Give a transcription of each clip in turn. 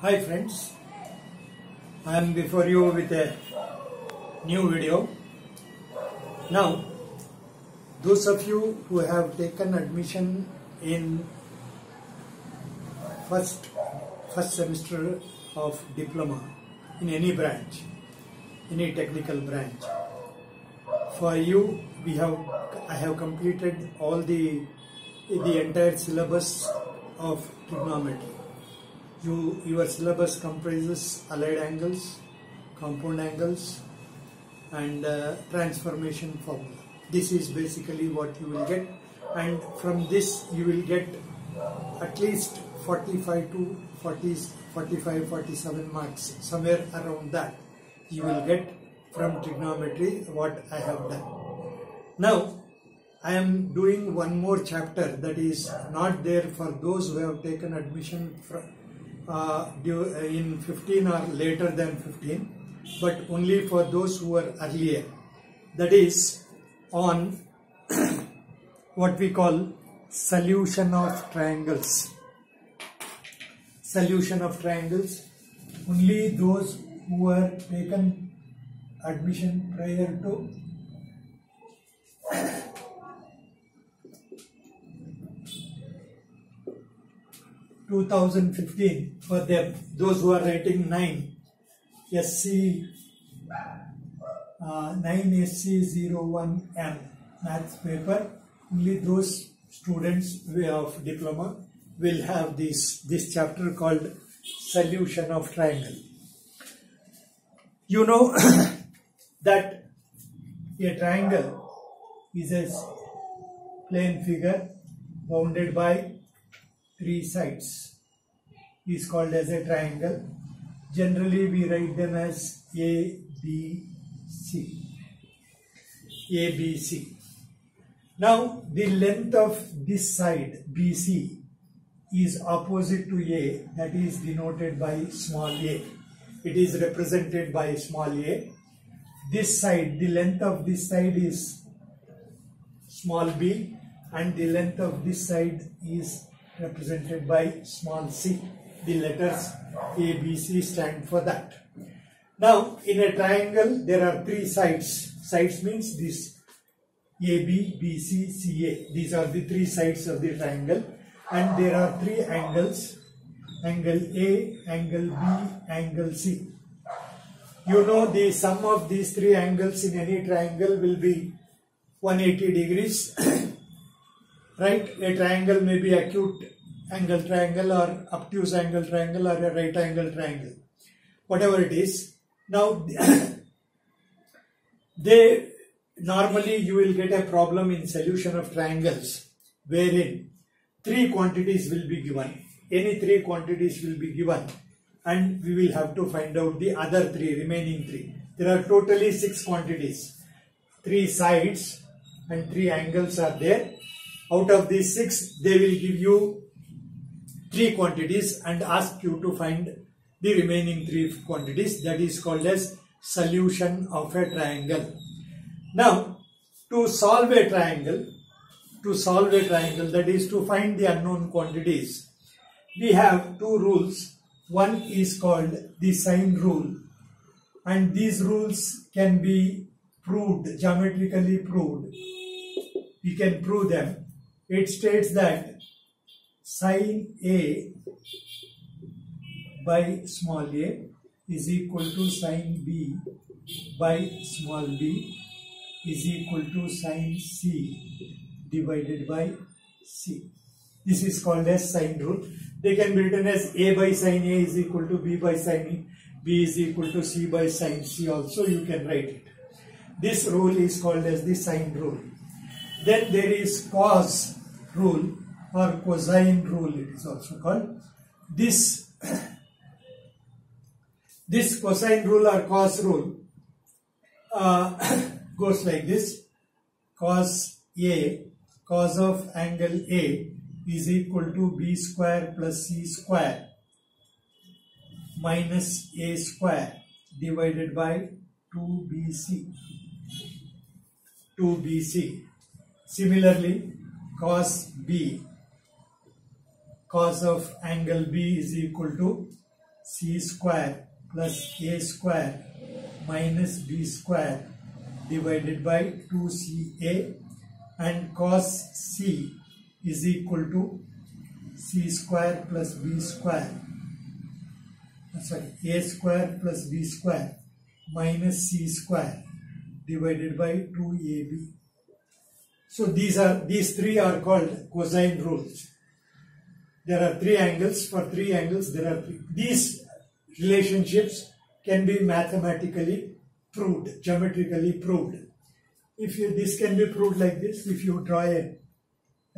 Hi friends, I am before you with a new video. Now, those of you who have taken admission in first first semester of diploma in any branch, any technical branch, for you we have I have completed all the the entire syllabus of trigonometry. You, your syllabus comprises allied angles, compound angles, and uh, transformation formula. This is basically what you will get, and from this you will get at least 45 to 40, 45, 47 marks, somewhere around that. You will get from trigonometry what I have done. Now, I am doing one more chapter that is not there for those who have taken admission Uh, uh, in 15 or later than 15, but only for those who are earlier. That is on what we call solution of triangles. Solution of triangles. Only those who were taken admission prior to 2015 for them. Those who are writing 9 SC uh, 9 SC01M maths paper, only those students of diploma will have this, this chapter called solution of triangle. You know that a triangle is a plane figure bounded by three sides is called as a triangle. Generally, we write them as A, B, C. A, B, C. Now, the length of this side BC is opposite to A, that is denoted by small a. It is represented by small a. This side, the length of this side is small b, and the length of this side is represented by small c. The letters A, B, C stand for that. Now, in a triangle, there are three sides. Sides means this AB, BC, CA. These are the three sides of the triangle. And there are three angles. Angle A, angle B, angle C. You know the sum of these three angles in any triangle will be 180 degrees. right? A triangle may be acute angle triangle or obtuse angle triangle or a right angle triangle. Whatever it is. Now, they normally you will get a problem in solution of triangles wherein three quantities will be given. Any three quantities will be given and we will have to find out the other three, remaining three. There are totally six quantities. Three sides and three angles are there. Out of these six, they will give you three quantities and ask you to find the remaining three quantities. That is called as solution of a triangle. Now, to solve a triangle, to solve a triangle, that is to find the unknown quantities, we have two rules. One is called the sine rule, and these rules can be proved, geometrically proved. We can prove them. It states that sine A by small a is equal to sine B by small b is equal to sine C divided by C. This is called as sine rule. They can be written as A by sine A is equal to B by sine B is equal to C by sine C also you can write it. This rule is called as the sine rule. Then there is cos rule or cosine rule it is also called. This this cosine rule or cos rule uh, goes like this. Cos A cos of angle A is equal to B square plus C square minus A square divided by 2BC 2BC similarly cos B. Cos of angle B is equal to c square plus a square minus b square divided by 2ca and cos c is equal to c square plus b square. Uh, sorry a square plus b square minus c square divided by 2ab so these are these three are called cosine rules. There are three angles. For three angles there are three. these relationships can be mathematically proved geometrically proved. If you this can be proved like this if you draw a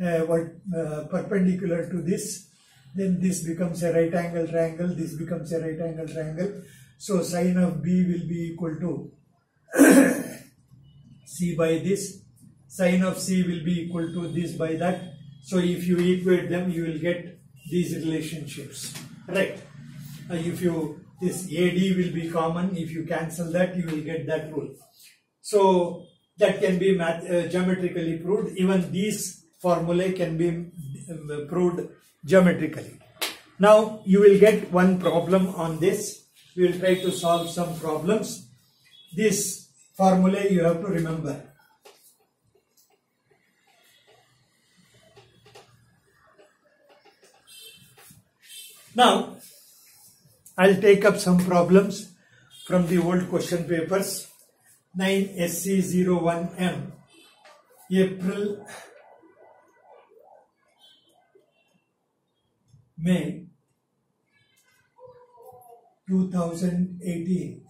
uh, what uh, perpendicular to this then this becomes a right angle triangle this becomes a right angle triangle. So sine of b will be equal to c by this sine of c will be equal to this by that so if you equate them you will get these relationships right uh, if you this ad will be common if you cancel that you will get that rule so that can be math, uh, geometrically proved even these formulae can be um, proved geometrically. Now you will get one problem on this. We will try to solve some problems. This formulae you have to remember. Now I'll take up some problems from the old question papers 9 SC01M April May 2018.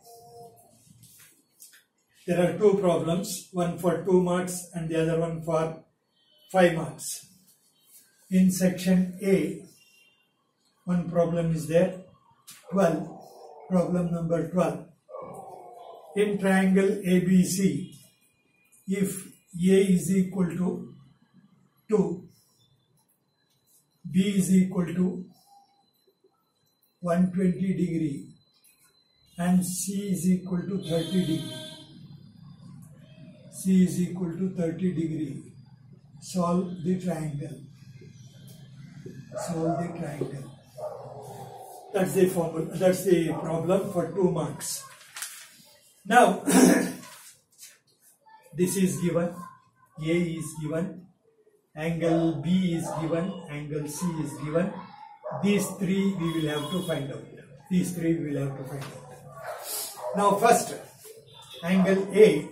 There are two problems, one for 2 marks and the other one for 5 marks. In section A, one problem is there, 12, problem number 12. In triangle ABC, if A is equal to 2 B is equal to 120 degree and C is equal to 30 degree. C is equal to 30 degree. Solve the triangle. Solve the triangle. That's the formula. That's the problem for two marks. Now, this is given. A is given angle B is given, angle C is given. These three we will have to find out. These three we will have to find out. Now first, angle A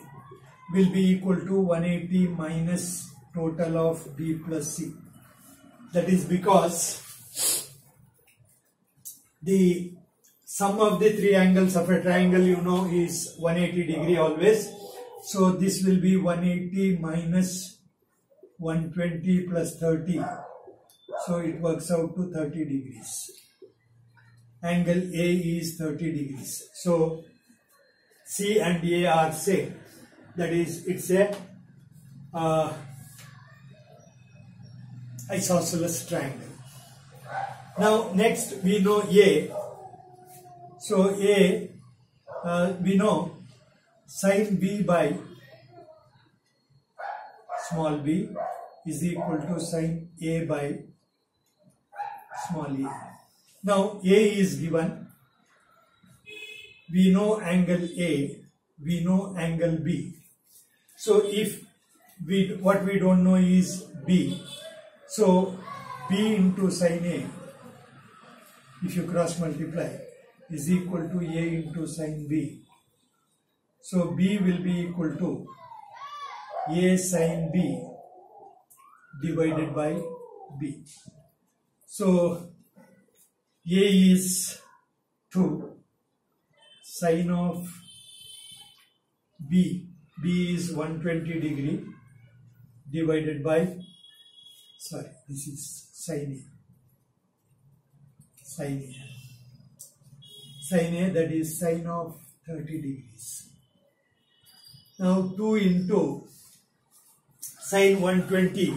will be equal to 180 minus total of B plus C. That is because the sum of the three angles of a triangle you know is 180 degree always. So this will be 180 minus 120 plus 30 so it works out to 30 degrees. Angle A is 30 degrees. So C and A are same. That is it's a uh, isosceles triangle now next we know A so A uh, we know sine B by small b is equal to sine A by small a. Now A is given. We know angle A. We know angle B. So if we what we don't know is B. So B into sine A if you cross multiply is equal to A into sine B. So B will be equal to A sine B divided by B. So A is 2 sine of B. B is 120 degree divided by sorry this is sine A. Sine A. A that is sine of 30 degrees. Now 2 into sine 120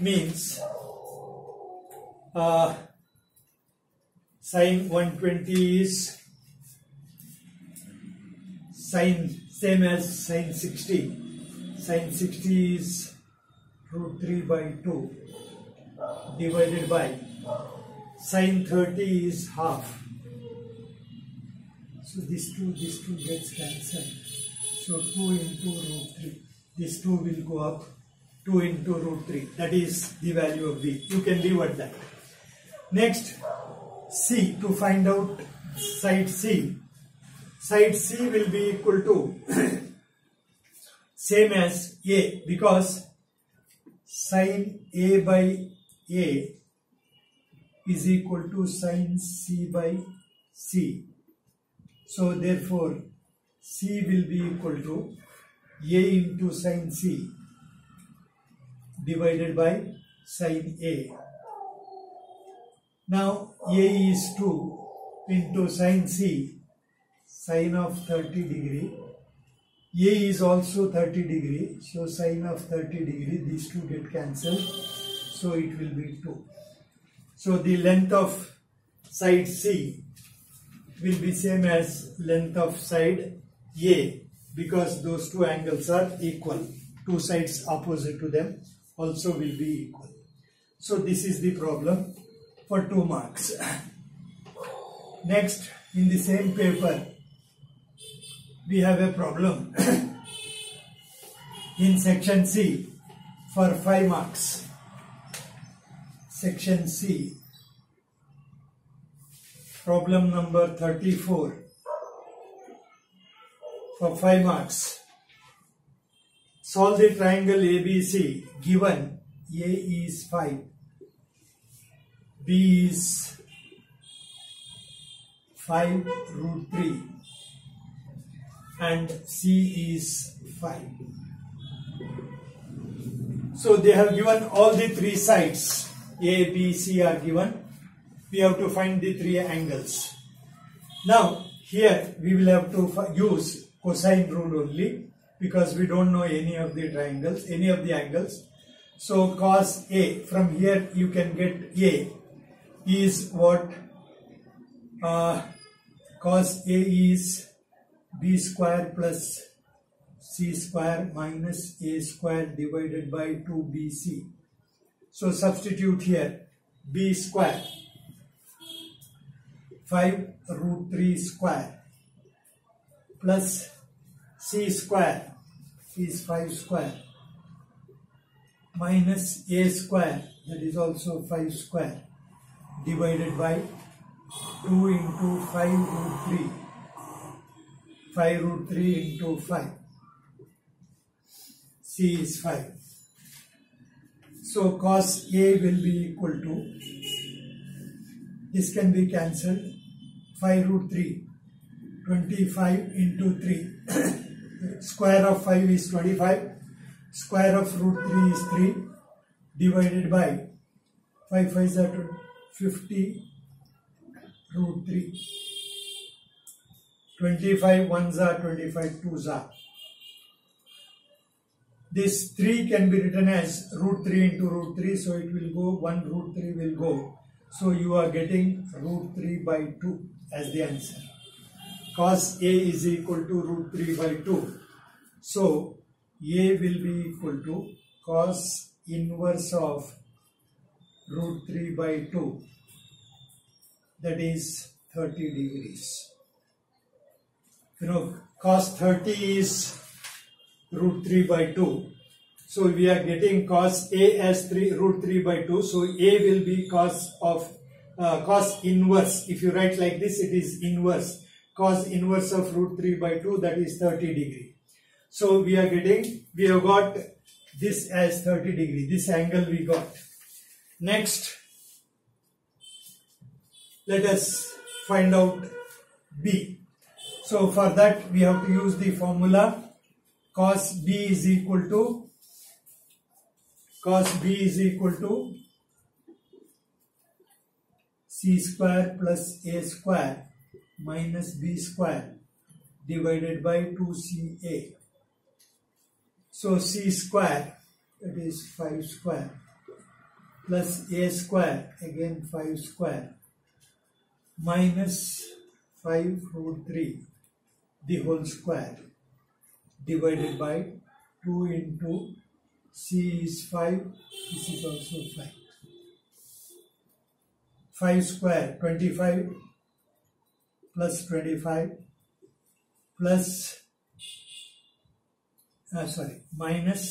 means uh, sine 120 is sine same as sine 60 sine 60 is root 3 by 2 divided by sine 30 is half So this 2, this 2 gets cancelled. So 2 into root 3. This 2 will go up 2 into root 3. That is the value of b. You can leave at that. Next, c. To find out side c. Side c will be equal to same as a because sine a by a is equal to sine c by c. So therefore c will be equal to a into sine c divided by sine a. Now a is 2 into sine c sine of 30 degree a is also 30 degree so sine of 30 degree these two get cancelled so it will be 2 so the length of side c will be same as length of side a because those two angles are equal. Two sides opposite to them also will be equal. So this is the problem for 2 marks. Next in the same paper we have a problem in section C for 5 marks. Section C, problem number 34 for 5 marks. Solve the triangle ABC given A is 5, B is 5 root 3 and C is 5. So they have given all the three sides A, B, C are given. We have to find the three angles. Now here we will have to use cosine rule only because we don't know any of the triangles, any of the angles. So cos A, from here you can get A is what uh, cos A is b square plus c square minus a square divided by 2bc. So substitute here b square 5 root 3 square plus c square is 5 square minus a square that is also 5 square divided by 2 into 5 root 3 5 root 3 into 5. C is 5. So cos A will be equal to, this can be cancelled, 5 root 3, 25 into 3. square of 5 is 25, square of root 3 is 3, divided by 5 5 is 50 root 3. 25 ones are 25 twos are. This 3 can be written as root 3 into root 3 so it will go 1 root 3 will go. So you are getting root 3 by 2 as the answer. Cos A is equal to root 3 by 2. So A will be equal to cos inverse of root 3 by 2 that is 30 degrees you know cos 30 is root 3 by 2 so we are getting cos a as 3 root 3 by 2 so a will be cos of uh, cos inverse. If you write like this it is inverse. Cos inverse of root 3 by 2 that is 30 degree. So we are getting we have got this as 30 degree. This angle we got. Next let us find out b. So for that we have to use the formula cos b is equal to cos b is equal to c square plus a square minus b square divided by 2ca. So c square that is 5 square plus a square again 5 square minus 5 root 3 the whole square divided by 2 into c is 5 this is also 5 5 square 25 plus 25 plus uh, sorry minus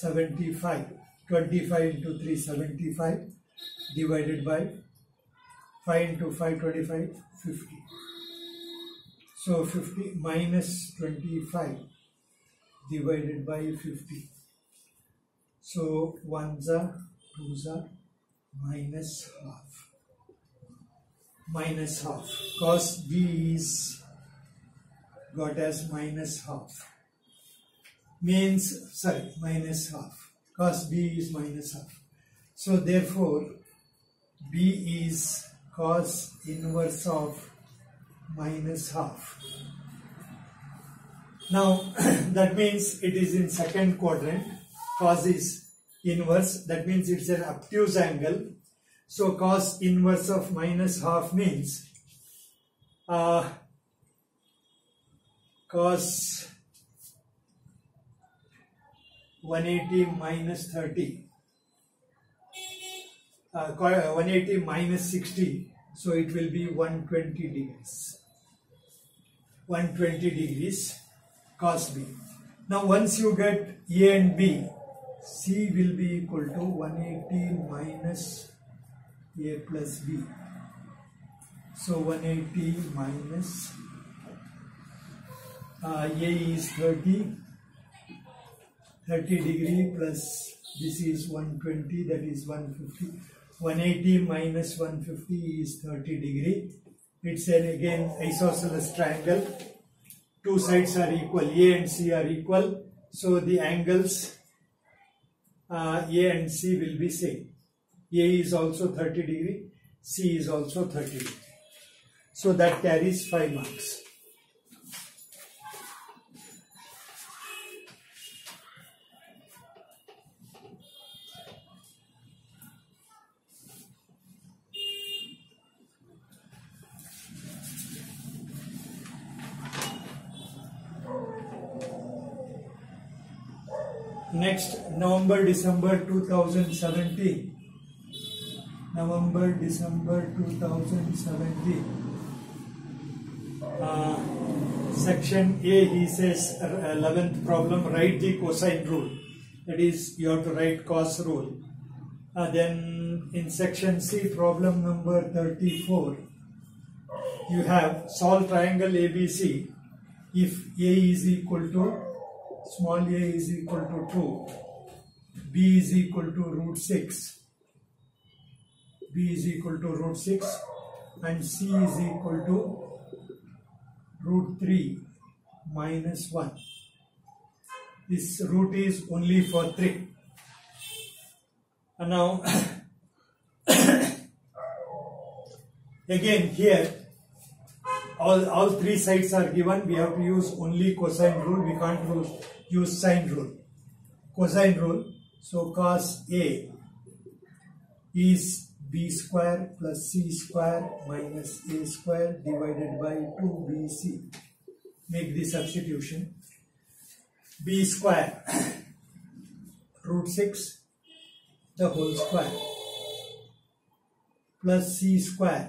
75 25 into 3 75 divided by 5 into 5 25 50 so 50 minus 25 divided by 50 so 1s are 2s are minus half. Minus half. Cos b is got as minus half. Means sorry minus half. Cos b is minus half. So therefore b is cos inverse of minus half now that means it is in second quadrant cos is inverse. That means it's an obtuse angle. So cos inverse of minus half means uh, cos 180 minus 30 uh, 180 minus 60 so it will be 120 degrees. 120 degrees cos b now once you get a and b c will be equal to 180 minus a plus b. So 180 minus uh, a is 30, 30 degree plus this is 120 that is 150. 180 minus 150 is 30 degree. It's an again isosceles triangle. Two sides are equal. A and C are equal. So the angles uh, A and C will be same. A is also 30 degree, C is also 30 degree. So that carries 5 marks. November, December 2017. November, December 2017. Uh, section A, he says, 11th problem, write the cosine rule. That is, you have to write cos rule. Uh, then in section C, problem number 34, you have solve triangle ABC if A is equal to, small a is equal to 2, B is equal to root 6, b is equal to root 6 and c is equal to root 3 minus 1. This root is only for 3. And now again here all, all three sides are given we have to use only cosine rule we can't use, use sine rule cosine rule so cos a is b square plus c square minus a square divided by 2bc. Make the substitution. b square root 6 the whole square plus c square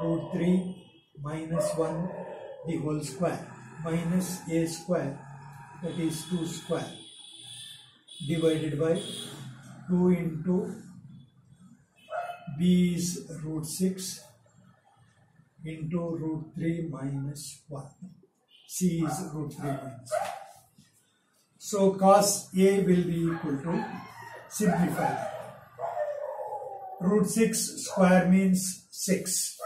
root 3 minus 1 the whole square minus a square that is 2 square divided by 2 into b is root 6 into root 3 minus 1. c is root 3 minus 1. So cos a will be equal to, simplify Root 6 square means 6.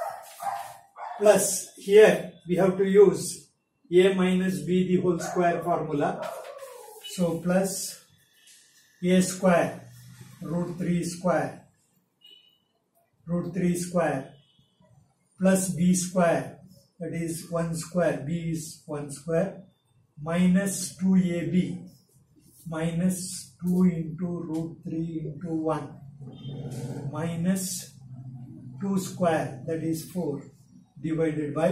Plus here we have to use a minus b the whole square formula. So plus a square root 3 square root 3 square plus b square that is 1 square b is 1 square minus 2ab minus 2 into root 3 into 1 minus 2 square that is 4 divided by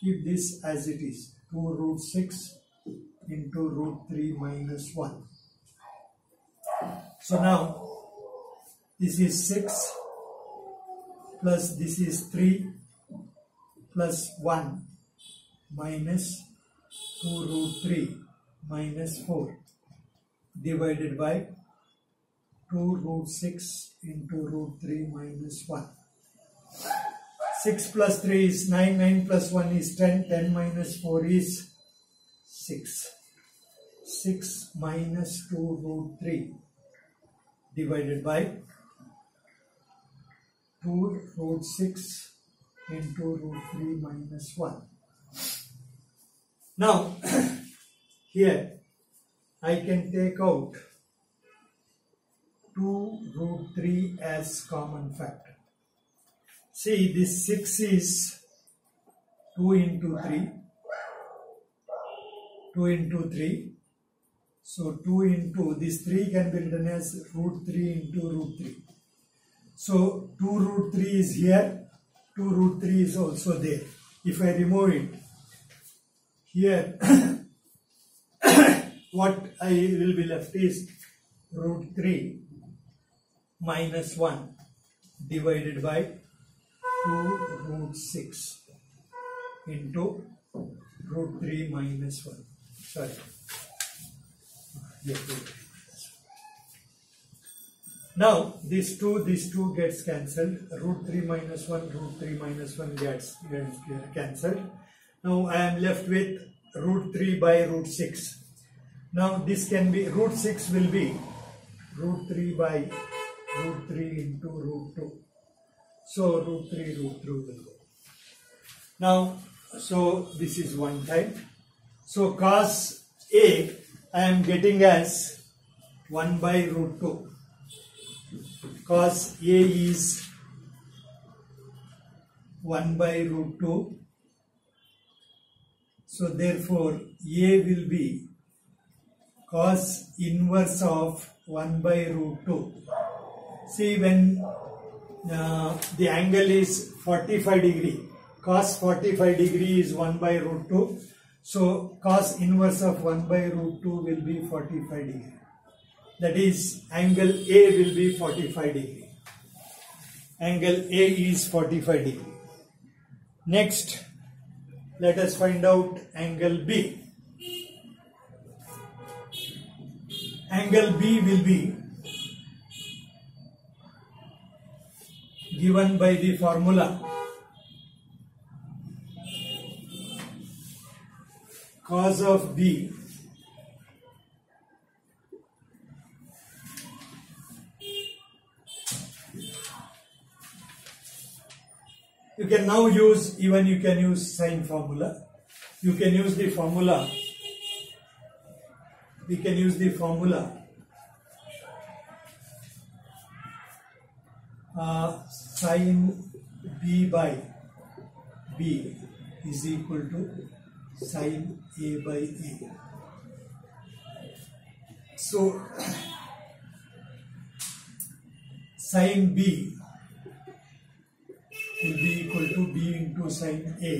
keep this as it is 2 root 6 into root 3 minus 1 so now this is 6 plus this is 3 plus 1 minus 2 root 3 minus 4 divided by 2 root 6 into root 3 minus 1. 6 plus 3 is 9, 9 plus 1 is 10, 10 minus 4 is 6. 6 minus 2 root 3 divided by 2 root 6 into root 3 minus 1. Now, here I can take out 2 root 3 as common factor. See, this 6 is 2 into 3, 2 into 3. So 2 into, this 3 can be written as root 3 into root 3. So 2 root 3 is here, 2 root 3 is also there. If I remove it, here what I will be left is root 3 minus 1 divided by 2 root 6 into root 3 minus 1. Sorry. Now, these 2, this 2 gets cancelled. Root 3 minus 1, root 3 minus 1 gets, gets cancelled. Now, I am left with root 3 by root 6. Now, this can be, root 6 will be root 3 by root 3 into root 2. So, root 3, root 3 will go. Now, so this is one time. So, cos A I am getting as 1 by root 2 cos A is 1 by root 2 so therefore A will be cos inverse of 1 by root 2 see when uh, the angle is 45 degree cos 45 degree is 1 by root 2 so cos inverse of 1 by root 2 will be 45 degree. That is angle A will be 45 degree. Angle A is 45 degree. Next, let us find out angle B. Angle B will be given by the formula cos of B. You can now use even you can use sine formula. You can use the formula. We can use the formula. Uh, sine b by b is equal to sine A by A so sine B will be equal to B into sine A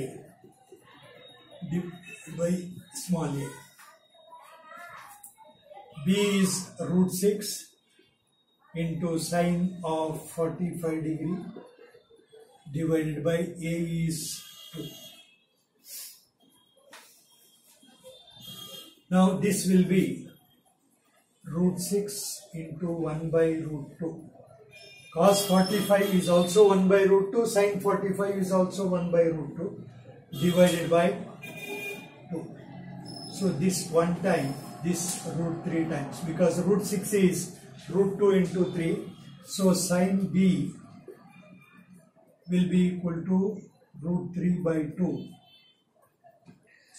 by small a b is root six into sine of forty five degree divided by A is two Now this will be root 6 into 1 by root 2. Cos 45 is also 1 by root 2, sin 45 is also 1 by root 2 divided by 2. So this one time, this root 3 times because root 6 is root 2 into 3. So sin B will be equal to root 3 by 2.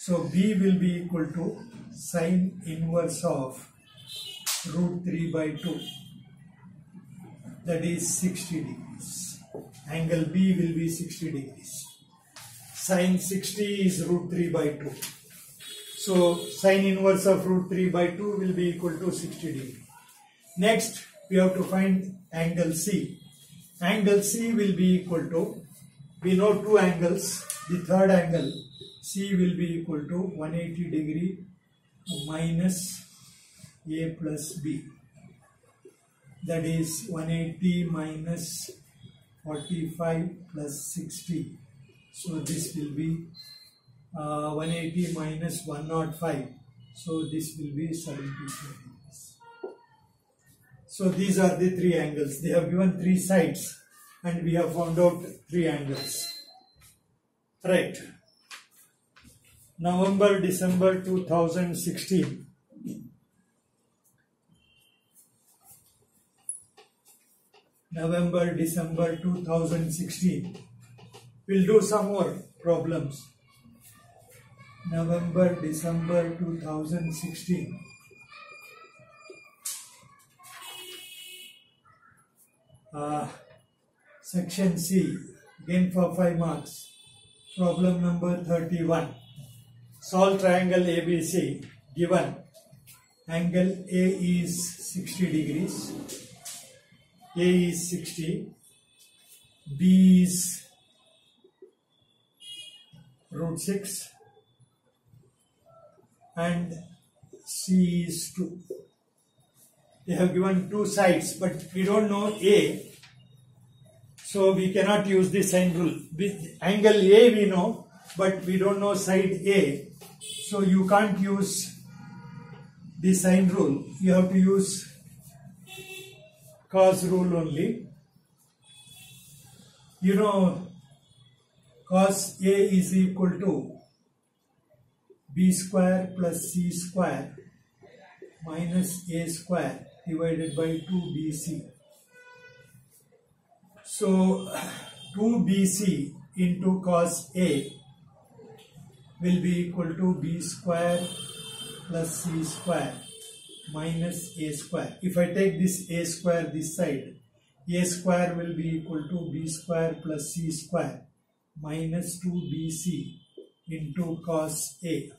So B will be equal to sine inverse of root 3 by 2 that is 60 degrees. Angle B will be 60 degrees. Sine 60 is root 3 by 2. So sine inverse of root 3 by 2 will be equal to 60 degree. Next we have to find angle C. Angle C will be equal to, we know two angles, the third angle C will be equal to 180 degree minus A plus B that is 180 minus 45 plus 60 So this will be uh, 180 minus 105. So this will be 72 degrees. So these are the three angles. They have given three sides and we have found out three angles. Right. November, December 2016. November, December 2016. We'll do some more problems. November, December 2016. Uh, section C, again for 5 marks. Problem number 31. Solve triangle ABC given angle A is 60 degrees, A is 60, B is root 6 and C is 2. They have given two sides but we don't know A so we cannot use the sine rule. With angle A we know but we don't know side A so you can't use the sine rule. You have to use cos rule only. You know cos A is equal to B square plus C square minus A square divided by 2BC. So 2BC into cos A will be equal to b square plus c square minus a square. If I take this a square this side, a square will be equal to b square plus c square minus 2bc into cos a.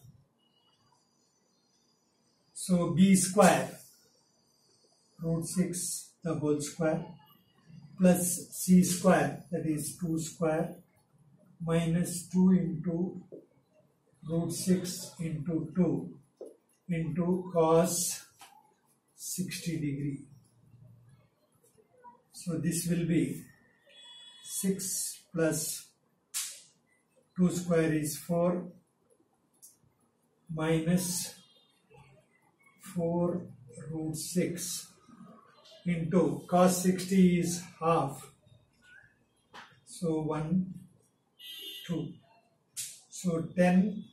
So b square root 6 the whole square plus c square that is 2 square minus 2 into root 6 into 2 into cos 60 degree. So this will be 6 plus 2 square is 4 minus 4 root 6 into cos 60 is half. So 1, 2. So 10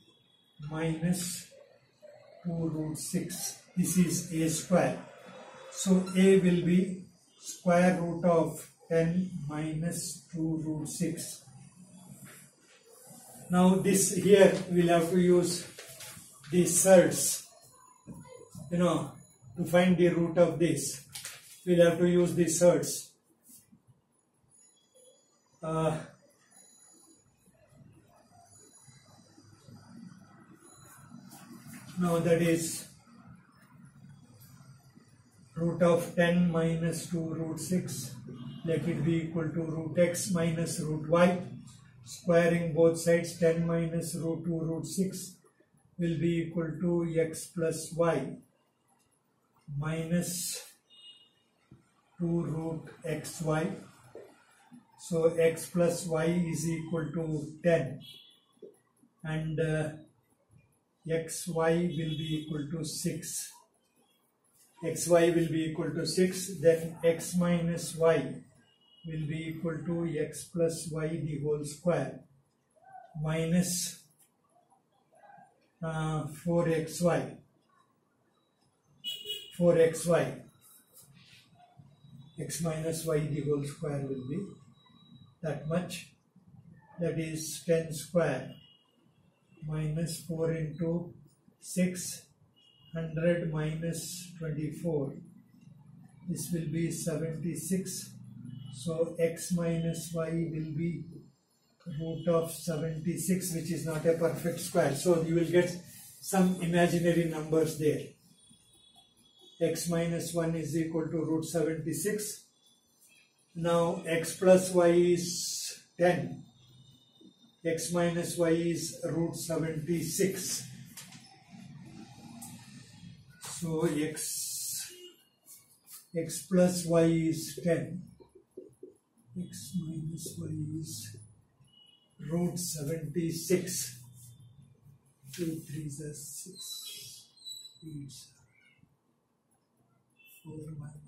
minus 2 root 6. This is a square. So a will be square root of 10 minus 2 root 6. Now this here we'll have to use the surds. You know, to find the root of this, we'll have to use the surds. Uh, Now that is root of 10 minus 2 root 6 let it be equal to root x minus root y. Squaring both sides 10 minus root 2 root 6 will be equal to x plus y minus 2 root xy so x plus y is equal to 10 and uh, xy will be equal to 6 xy will be equal to 6 then x minus y will be equal to x plus y the whole square minus uh, 4xy 4xy x minus y the whole square will be that much that is 10 square minus 4 into 6 100 minus 24 this will be 76 so x minus y will be root of 76 which is not a perfect square. So you will get some imaginary numbers there. X minus 1 is equal to root 76 now x plus y is 10 x minus y is root 76 so x x plus y is 10 x minus y is root 76 2 3s are 6 8s are 4 minus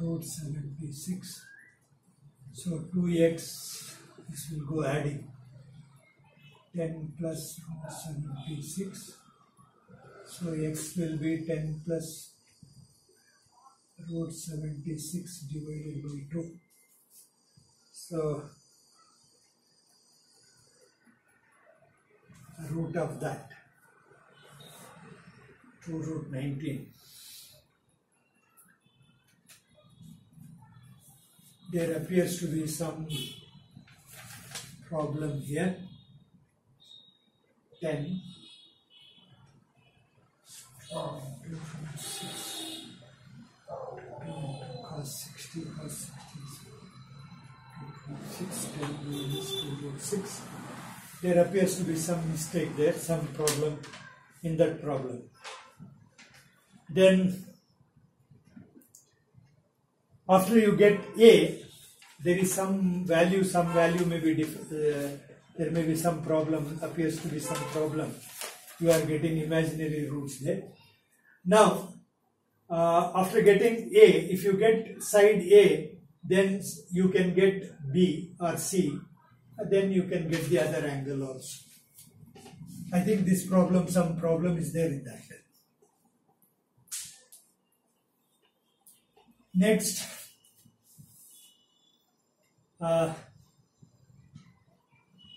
root 76 so 2x this will go adding. 10 plus root 76 so x will be 10 plus root 76 divided by 2 so root of that 2 root 19 there appears to be some problem here. 10 strong 2 from 6 2 cos 60 cos 60 6 10 minus 6 there appears to be some mistake there some problem in that problem. Then after you get a there is some value some value may be diff- uh, there may be some problem appears to be some problem. You are getting imaginary roots there. Now uh, after getting a if you get side a then you can get b or c then you can get the other angle also. I think this problem some problem is there in that. Next uh,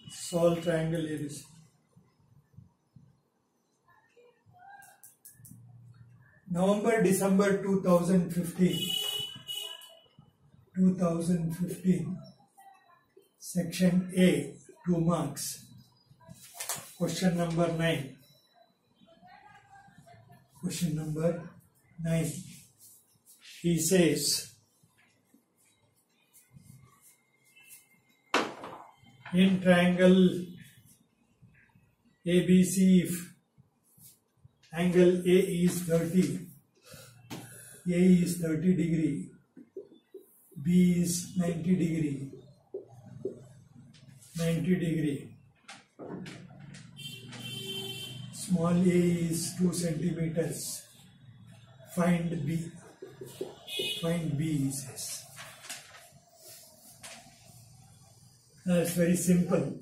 solve triangle is November December 2015 2015 section A 2 marks question number 9 question number 9 he says in triangle ABC if angle A is 30 A is 30 degree B is 90 degree 90 degree small a is 2 centimeters find B find B he says that's very simple